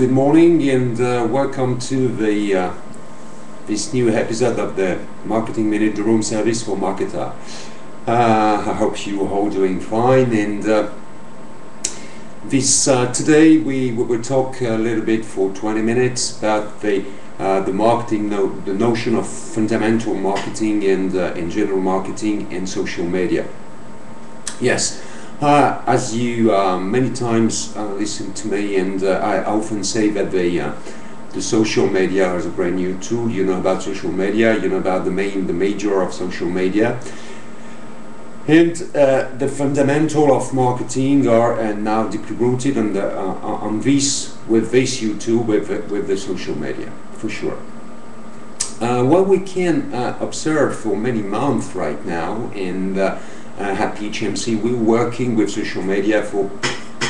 Good morning and uh, welcome to the uh, this new episode of the Marketing Minute, the room service for marketer. Uh, I hope you are all doing fine and uh, this uh, today we, we will talk a little bit for 20 minutes about the uh, the marketing no, the notion of fundamental marketing and in general marketing and social media. Yes. Uh, as you uh, many times uh, listen to me, and uh, I often say that the uh, the social media is a brand new tool. You know about social media. You know about the main, the major of social media, and uh, the fundamental of marketing are now deeply rooted on the on this with this YouTube with with the social media for sure. what we can observe for many months right now, and uh, at PHMC, we're working with social media for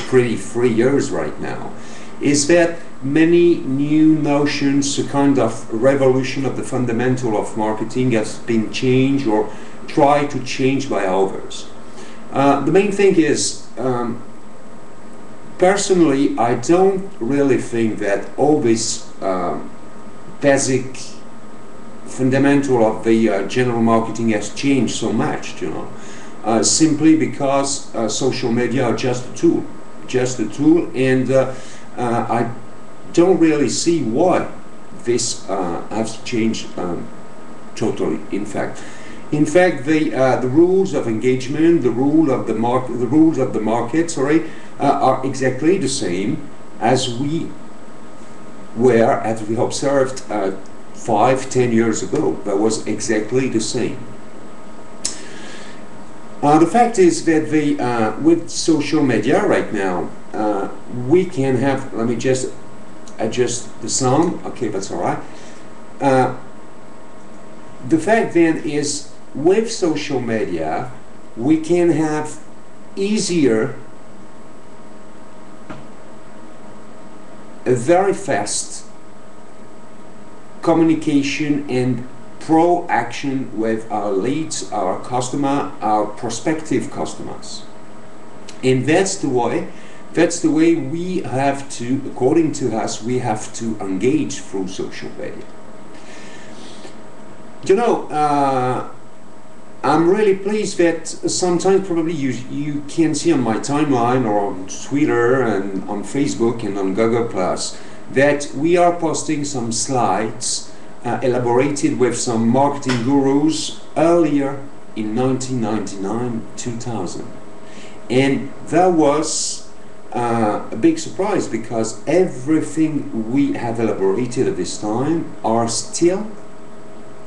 pretty three years right now, is that many new notions, a kind of revolution of the fundamental of marketing has been changed or tried to change by others. Uh, the main thing is, um, personally, I don't really think that all this um, basic fundamental of the uh, general marketing has changed so much, you know. Uh, simply because uh, social media are just a tool, just a tool, and uh, uh I don't really see why this uh, has changed um, totally. In fact, in fact, the the rules of engagement, the rule of the market, the rules of the market, sorry, are exactly the same as we were, as we observed five, ten years ago. That was exactly the same. Uh, the fact is that the uh, with social media right now, uh, we can have. Let me just adjust the sound. Okay, that's all right. Uh, the fact then is with social media, we can have easier, a very fast communication and pro action with our leads, our customer, our prospective customers. And that's the way, that's the way we have to, according to us, we have to engage through social media. You know, uh, I'm really pleased that sometimes probably you, you can see on my timeline or on Twitter and on Facebook and on Google Plus that we are posting some slides uh, elaborated with some marketing gurus earlier in 1999 2000 and that was uh, a big surprise because everything we have elaborated at this time are still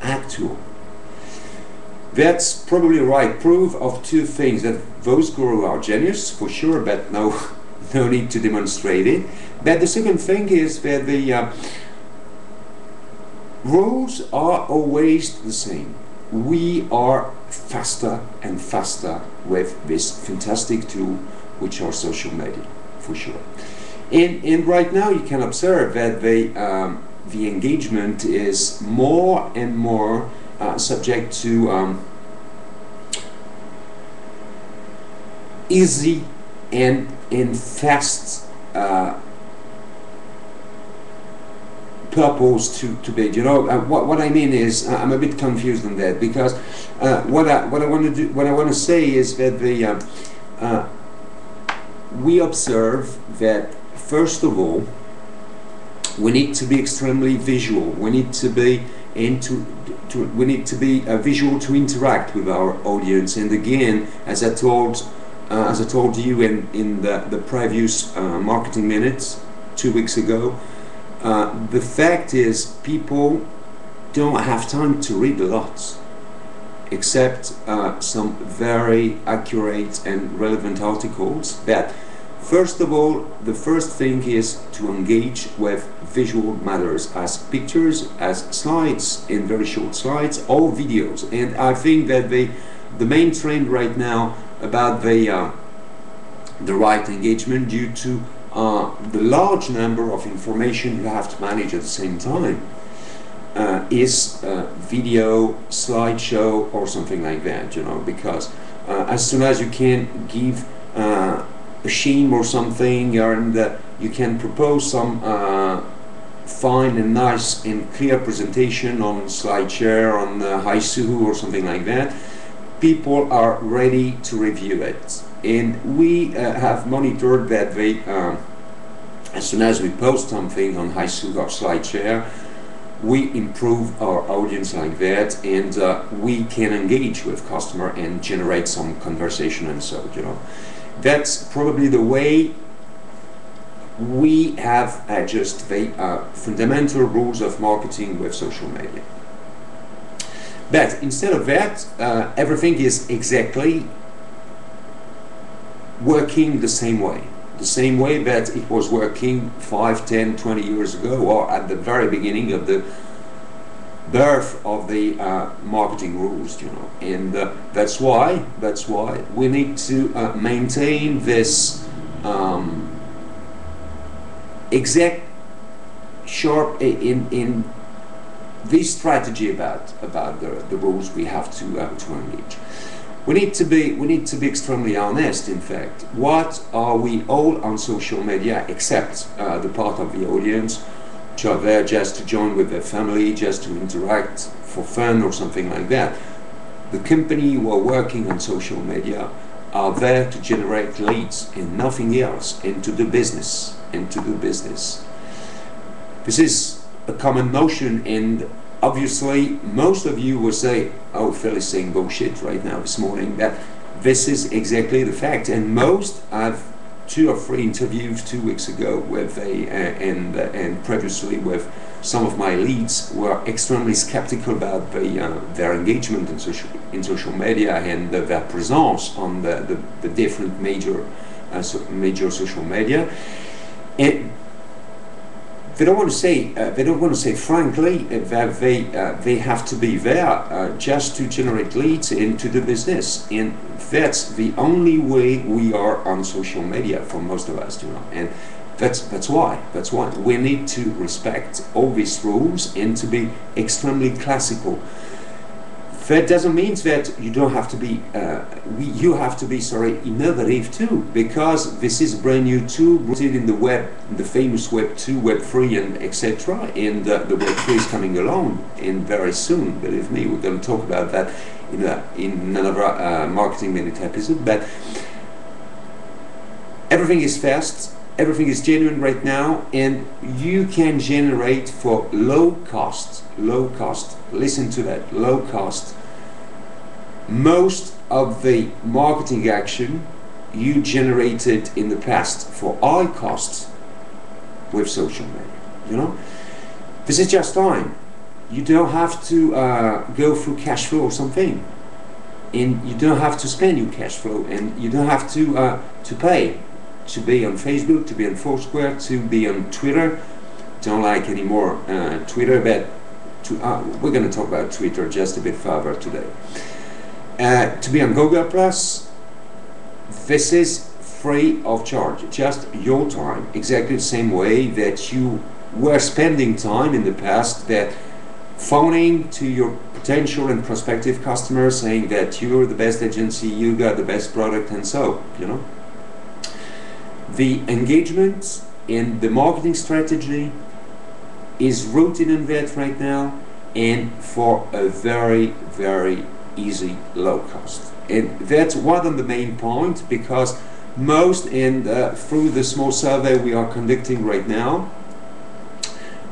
actual. That's probably right proof of two things that those gurus are genius for sure but no no need to demonstrate it. But the second thing is that the uh, rules are always the same. We are faster and faster with this fantastic tool, which are social media, for sure. And, and right now you can observe that the, um, the engagement is more and more uh, subject to um, easy and, and fast uh, purpose to, to be. You know, uh, what, what I mean is, uh, I'm a bit confused on that because uh, what I what I want to do, what I want to say is that the uh, uh, we observe that first of all, we need to be extremely visual. We need to be into to, we need to be uh, visual to interact with our audience. And again, as I told as I told you in in the the previous marketing minutes two weeks ago. Uh, the fact is, people don't have time to read a lot, except uh, some very accurate and relevant articles. That, first of all, the first thing is to engage with visual matters as pictures, as slides, in very short slides, or videos. And I think that the the main trend right now about the uh, the right engagement due to the large number of information you have to manage at the same time uh, is uh, video, slideshow, or something like that, you know, because uh, as soon as you can give uh, a scheme or something, and you can propose some uh, fine and nice and clear presentation on SlideShare, on uh, Haiku or something like that, people are ready to review it. And we uh, have monitored that they, uh, as soon as we post something on Haiku or SlideShare, we improve our audience like that and uh, we can engage with customer and generate some conversation and so you know. That's probably the way we have adjusted the uh, fundamental rules of marketing with social media. But instead of that uh, everything is exactly working the same way the same way that it was working 5, 10, 20 years ago, or at the very beginning of the birth of the uh, marketing rules, you know. And uh, that's why, that's why we need to uh, maintain this um, exact sharp in in this strategy about about the, the rules we have to uh, to engage we need to be we need to be extremely honest in fact. What are we all on social media except uh, the part of the audience? Which are there just to join with their family just to interact for fun or something like that. The company who are working on social media are there to generate leads and nothing else and to do business and to do business. This is a common notion and obviously most of you will say, oh, Phil is saying bullshit right now this morning, that this is exactly the fact. And most, I've two or three interviews two weeks ago with a, uh, and, uh, and previously with some of my leads were extremely skeptical about the, uh, their engagement in social, in social media and their presence on the, the, the different major, uh, so major social media. And they don't want to say uh, they don't want to say frankly that they uh, they have to be there uh, just to generate leads into the business. And that's the only way we are on social media for most of us you know. And that's that's why that's why. We need to respect all these rules and to be extremely classical that doesn't mean that you don't have to be uh, you have to be sorry innovative too because this is brand new too, rooted in the web the famous web 2 web 3 and etc and uh, the web 3 is coming along and very soon believe me we're going to talk about that in, a, in another uh, marketing minute episode but everything is fast everything is genuine right now and you can generate for low cost low cost listen to that low cost most of the marketing action you generated in the past for high costs with social media you know? This is just time you don't have to uh, go through cash flow or something. And you don't have to spend your cash flow and you don't have to uh, to pay to be on Facebook, to be on Foursquare, to be on Twitter. Don't like anymore uh, Twitter, but to, uh, we're going to talk about Twitter just a bit further today. Uh, to be on Google Plus, this is free of charge, just your time, exactly the same way that you were spending time in the past that phoning to your potential and prospective customers saying that you're the best agency, you got the best product, and so, you know the engagement in the marketing strategy is rooted in that right now and for a very very easy low cost. And that's one of the main points because most and uh, through the small survey we are conducting right now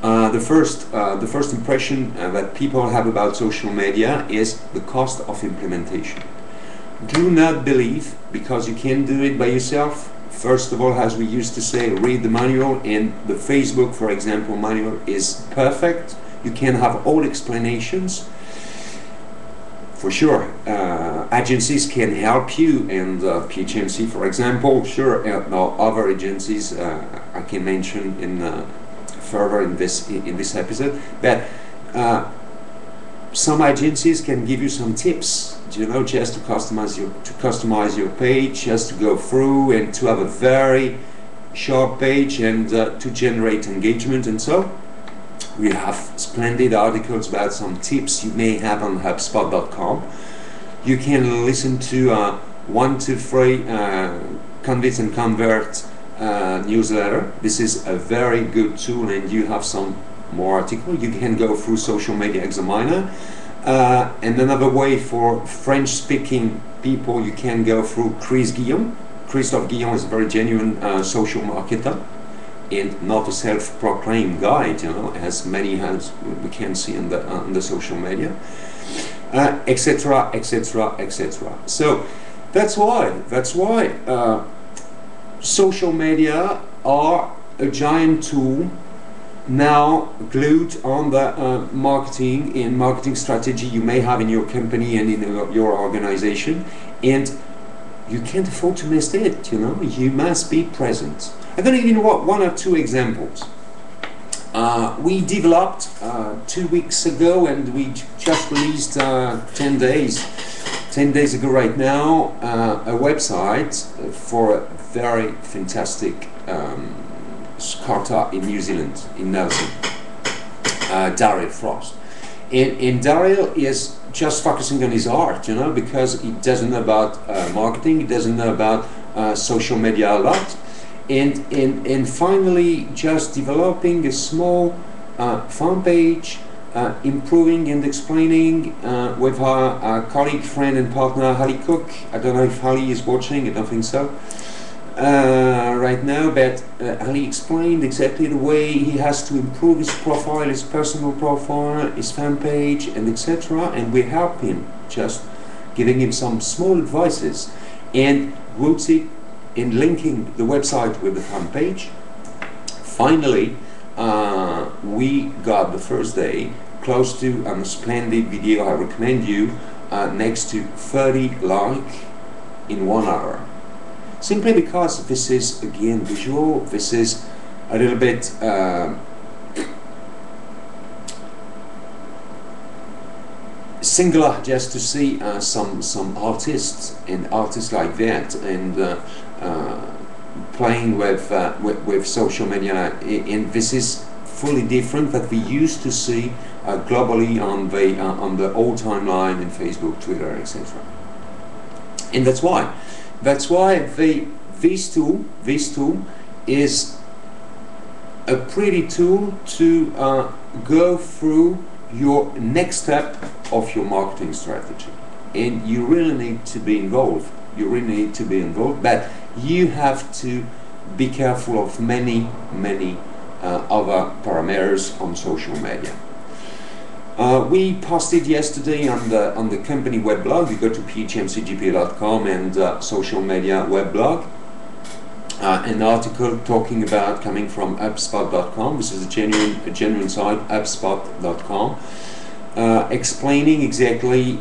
uh, the first uh, the first impression uh, that people have about social media is the cost of implementation. Do not believe because you can do it by yourself First of all, as we used to say, read the manual, and the Facebook, for example, manual is perfect. You can have all explanations. For sure, uh, agencies can help you, and uh, PHMC, for example, sure, uh, other agencies uh, I can mention in uh, further in this in this episode, but some agencies can give you some tips you know just to customize your to customize your page just to go through and to have a very sharp page and uh, to generate engagement and so we have splendid articles about some tips you may have on hubspot.com you can listen to uh, one two three uh, convince and convert uh, newsletter. This is a very good tool, and you have some more article. You can go through social media examiner. Uh, and another way for French-speaking people, you can go through Chris Guillon. Christophe Guillon is a very genuine uh, social marketer and not a self-proclaimed guide, you know, as many as we can see on the, on the social media, etc., etc., etc. So that's why, that's why uh, social media are a giant tool now glued on the uh, marketing and marketing strategy you may have in your company and in your organization. And you can't afford to miss it you know? You must be present. I'm going to give you one or two examples. Uh, we developed uh, two weeks ago and we just released uh, 10 days 10 days ago right now uh, a website for a very fantastic um, startup in New Zealand, in Nelson, uh, Daryl Frost. And, and Daryl is just focusing on his art, you know, because he doesn't know about uh, marketing, he doesn't know about uh, social media a lot. And, and, and finally, just developing a small uh, fan page uh, improving and explaining uh, with our, our, colleague, friend, and partner Holly Cook. I don't know if Holly is watching, I don't think so. Uh, right now, but uh, Holly explained exactly the way he has to improve his profile, his personal profile, his fan page, and etc. And we help him, just giving him some small advices, and roots it in linking the website with the fan page. Finally, uh, we got the first day close to a splendid video. I recommend you uh, next to 30 like in one hour simply because this is again visual this is a little bit uh, singular just to see uh, some some artists and artists like that and uh, uh playing with, uh, with, with social media. And this is fully different that we used to see uh, globally on the on the old timeline in Facebook Twitter etc and that's why that's why the this tool, this tool is a pretty tool to uh, go through your next step of your marketing strategy. And you really need to be involved. You really need to be involved, but you have to be careful of many, many uh, other parameters on social media. Uh, we posted yesterday on the on the company web blog. You go to phmcgpe.com and uh, social media web blog. Uh, an article talking about coming from HubSpot.com. This is a genuine a genuine site, HubSpot.com, uh, explaining exactly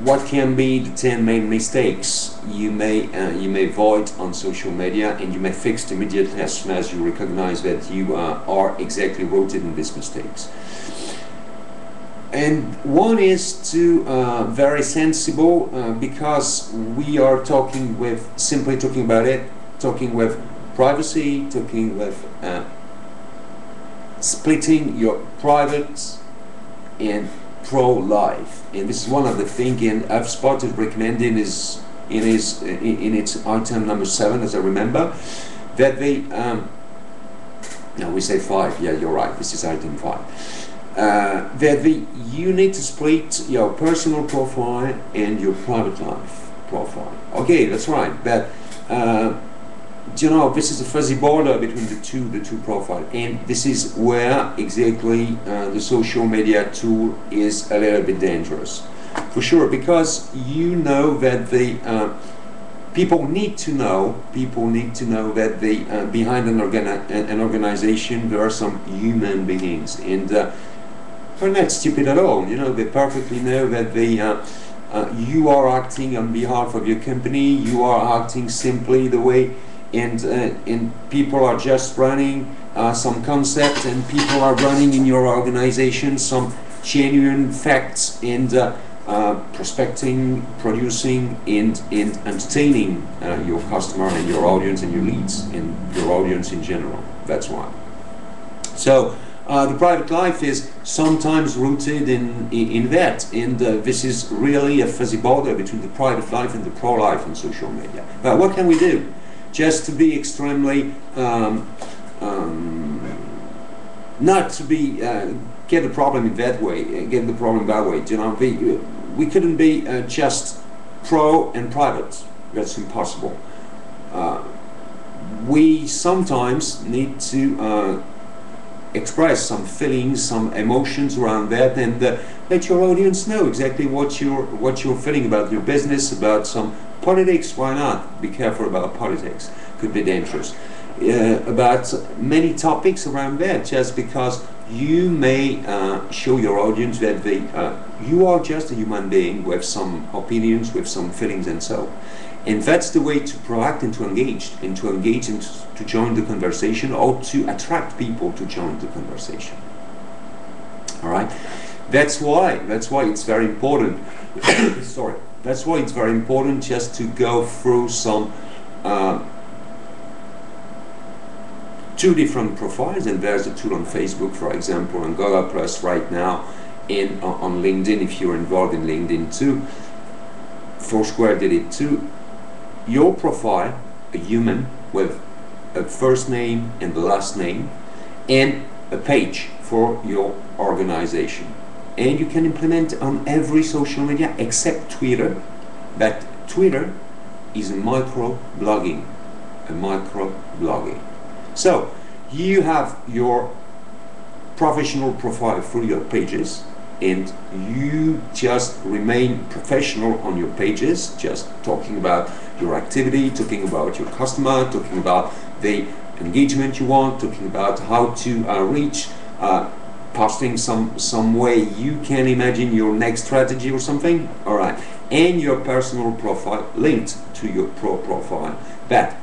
what can be the 10 main mistakes you may uh, you may avoid on social media and you may fix immediately as soon as you recognize that you uh, are exactly rooted in these mistakes and one is to uh, very sensible uh, because we are talking with simply talking about it talking with privacy talking with uh, splitting your private and pro life and this is one of the things in I've spotted recommending is in his in, its item number seven as I remember that they um, now we say five. Yeah you're right. This is item five uh, that the, you need to split your personal profile and your private life profile. Okay, that's right, but uh, you know this is a fuzzy border between the two, the two profile, and this is where exactly uh, the social media tool is a little bit dangerous, for sure, because you know that the uh, people need to know people need to know that they uh, behind an, organi- an organization there are some human beings and uh, they're not stupid at all. You know, they perfectly know that they, uh, uh, you are acting on behalf of your company. You are acting simply the way, and uh, and people are just running uh, some concepts, and people are running in your organization some genuine facts and. Uh, uh, prospecting, producing, and, and entertaining your customer and your audience and your leads and your audience in general. That's why. So, uh, the private life is sometimes rooted in, in, in that, and uh, this is really a fuzzy border between the private life and the pro life on social media. But what can we do? Just to be extremely, um, um, not to be, uh, get the problem in that way, uh, get the problem that way. You know, we, we couldn't be uh, just pro and private. That's impossible. Uh, we sometimes need to express some feelings, some emotions around that, and uh, let your audience know exactly what you're what you're feeling about your business, about some politics. Why not? Be careful about politics; could be dangerous. Uh, about many topics around that, just because you may uh, show your audience that they, uh, you are just a human being with some opinions, with some feelings, and so. And that's the way to proact and to engage, and to engage and to join the conversation or to attract people to join the conversation. All right? That's why, that's why it's very important. Sorry. That's why it's very important just to go through some uh, two different profiles, and there's a tool on Facebook, for example, on Google Plus right now, and on LinkedIn if you're involved in LinkedIn too. Foursquare did it too your profile, a human with a first name and the last name, and a page for your organization. And you can implement on every social media except Twitter, but Twitter is a micro blogging, a micro blogging. So you have your professional profile for your pages and you just remain professional on your pages, just talking about your activity, talking about your customer, talking about the engagement you want, talking about how to uh, reach, uh, posting some some way you can imagine your next strategy or something. All right, and your personal profile linked to your pro profile. But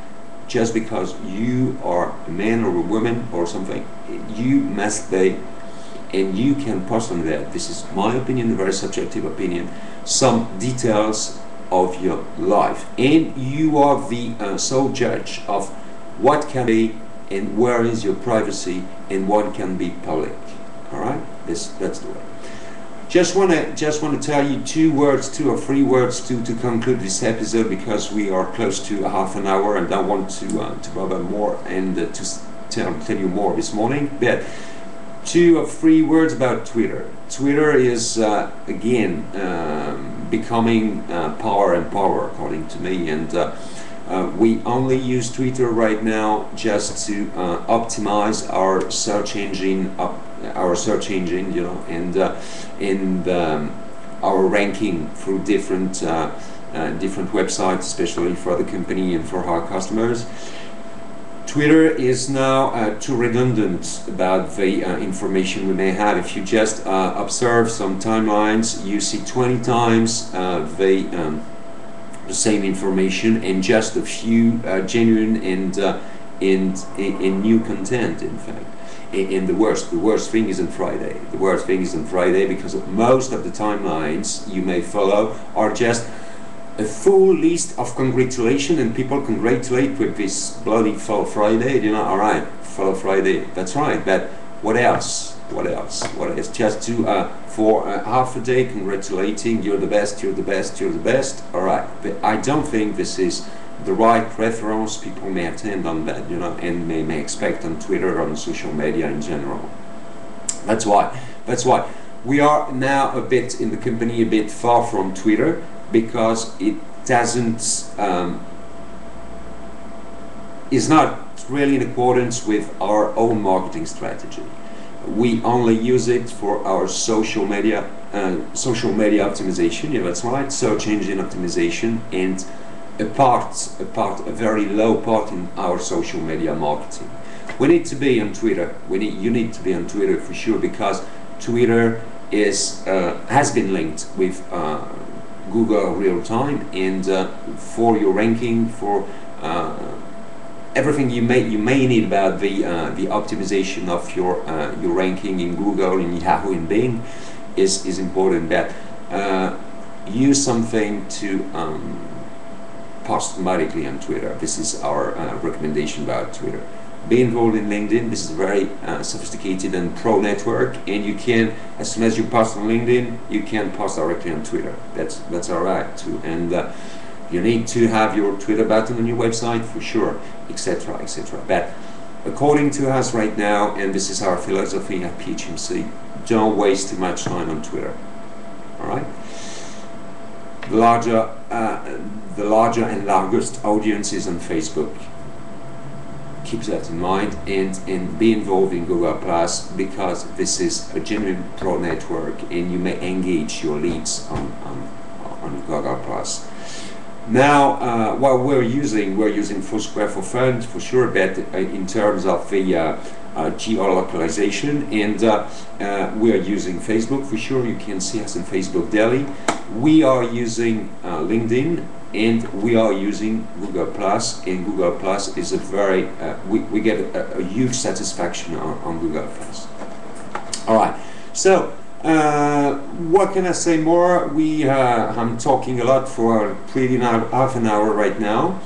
just because you are a man or a woman or something, you must be and you can post on there. This is my opinion, a very subjective opinion. Some details of your life, and you are the uh, sole judge of what can be and where is your privacy and what can be public. All right, this that's the way. Just want to just want to tell you two words, two or three words to to conclude this episode because we are close to a half an hour, and I want to uh, to bother more and uh, to tell tell you more this morning, but two or three words about Twitter. Twitter is uh, again um, becoming uh, power and power, according to me, and uh, uh we only use Twitter right now just to uh, optimize our search engine, our search engine, you know, and in uh, um, our ranking through different different websites, especially for the company and for our customers. Twitter is now uh, too redundant about the uh, information we may have. If you just uh, observe some timelines, you see 20 times uh, the, um, the same information and just a few uh, genuine and, uh, and, and new content, in fact. And the worst, the worst thing is on Friday. The worst thing is on Friday because most of the timelines you may follow are just a full list of congratulation and people congratulate with this bloody Follow Friday. You know, all right, Follow Friday. That's right. But what else? What else? What else? Just to uh, for uh, half a day congratulating you're the best, you're the best, you're the best. All right. But I don't think this is the right reference people may attend on that. You know, and may may expect on Twitter on social media in general. That's why. That's why we are now a bit in the company a bit far from Twitter because it doesn't um, is not really in accordance with our own marketing strategy. We only use it for our social media uh, social media optimization. Yeah, that's right. Search engine optimization and a part, a part, a very low part in our social media marketing. We need to be on Twitter. We need, you need to be on Twitter for sure because Twitter is uh, has been linked with uh, Google real time and uh, for your ranking for uh, everything you may you may need about the uh, the optimization of your uh, your ranking in Google in Yahoo in Bing is is important that use something to um, post automatically on Twitter. This is our recommendation about Twitter be involved in LinkedIn. This is a very uh, sophisticated and pro network, and you can, as soon as you post on LinkedIn, you can post directly on Twitter. That's that's all right too. And uh, you need to have your Twitter button on your website for sure, etc., etc. But according to us right now, and this is our philosophy at PHMC, don't waste too much time on Twitter. All right. The larger, uh, the larger and largest audience is on Facebook keep that in mind and, and be involved in Google Plus because this is a genuine pro network and you may engage your leads on, on, on Google Plus. Now, uh, what we're using, we're using Foursquare for fun for sure, but uh, in terms of the uh, uh, geolocalization, and uh, uh, we are using Facebook for sure. You can see us in Facebook daily. We are using uh, LinkedIn and we are using Google Plus and Google Plus is a very uh, we, we get a, a huge satisfaction on, on, Google Plus. All right. So uh, what can I say more? We uh, I'm talking a lot for pretty now half an hour right now.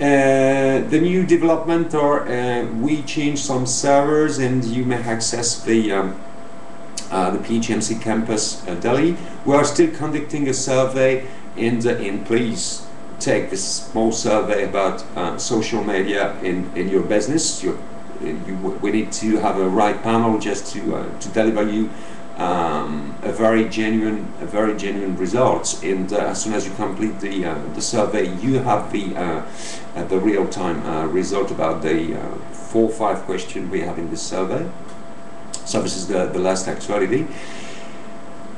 Uh, the new development or uh, we change some servers and you may access the um, uh, the PHMC campus Delhi. We are still conducting a survey and, and please take this small survey about uh, social media in, in your business. Your, you, we need to have a right panel just to, uh, to deliver you um, a very genuine, a very genuine results. And uh, as soon as you complete the uh, the survey, you have the uh, uh the real time result about the four or five questions we have in this survey. So this is the the last actuality.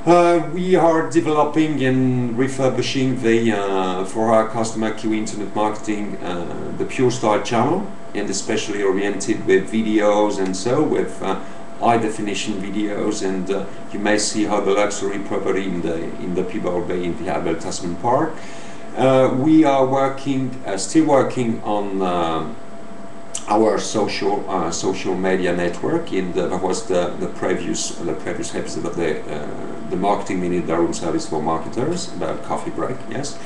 Uh, we are developing and refurbishing the uh, for our customer Kiwi Internet Marketing uh, the Pure Style channel and especially oriented with videos and so with uh, high definition videos and uh, you may see how the luxury property in the in the Peebles Bay in the Abel Tasman Park. Uh, we are working still working on our social uh, social media network in the, that was the, the previous the previous episode of the uh, the marketing minute the room service for marketers about coffee break yes.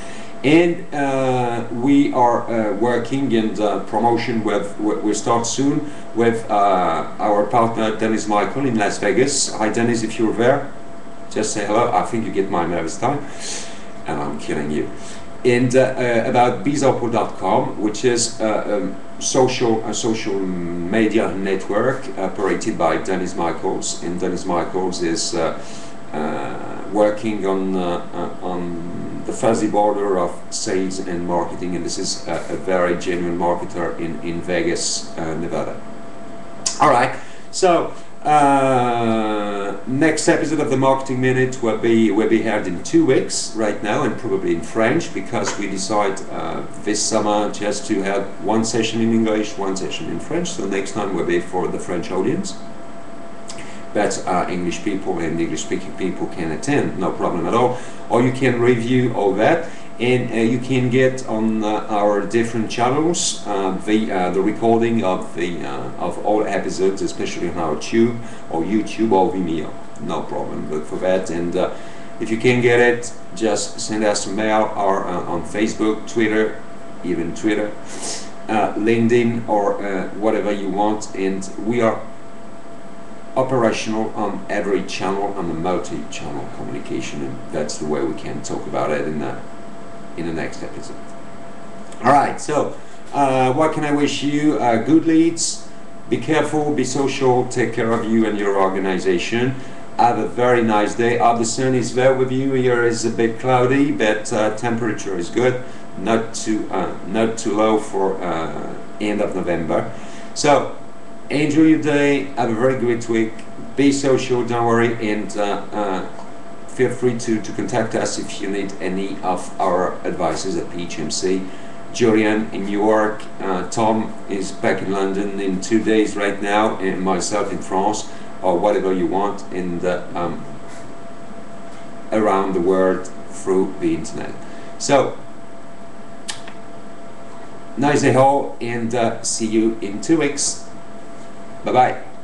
And uh, we are uh, working in the promotion with we start soon with uh, our partner Dennis Michael in Las Vegas. Hi Dennis if you're there just say hello. I think you get my this time. And I'm killing you. And uh, about bizoppo.com which is um, social a social media network operated by Dennis Michaels, and Dennis Michaels is uh, uh, working on uh, on the fuzzy border of sales and marketing, and this is a, a very genuine marketer in in Vegas, Nevada. All right, so. Uh, next episode of the Marketing Minute will be will be held in two weeks right now and probably in French because we decide uh, this summer just to have one session in English, one session in French. So next time will be for the French audience. But uh, English people and English speaking people can attend, no problem at all. Or you can review all that and uh, you can get on uh, our different channels uh, the uh, the recording of the uh, of all episodes, especially on our Tube or YouTube or Vimeo. No problem. Look for that, and uh, if you can get it, just send us a mail or on Facebook, Twitter, even Twitter, LinkedIn, or whatever you want, and we are operational on every channel on the multi-channel communication and that's the way we can talk about it in that in the next episode. Alright, so uh, what can I wish you? Uh, good leads, be careful, be social, take care of you and your organization. Have a very nice day. Uh, the sun is there with you. Here is a bit cloudy, but uh, temperature is good. Not too uh, not too low for uh, end of November. So enjoy your day. Have a very great week. Be social. Don't worry, and feel free to, to contact us if you need any of our advices at PHMC. Julian in New York, uh, Tom is back in London in two days right now, and myself in France, or whatever you want in the um, around the world through the internet. So, nice day all, and uh, see you in two weeks. Bye bye.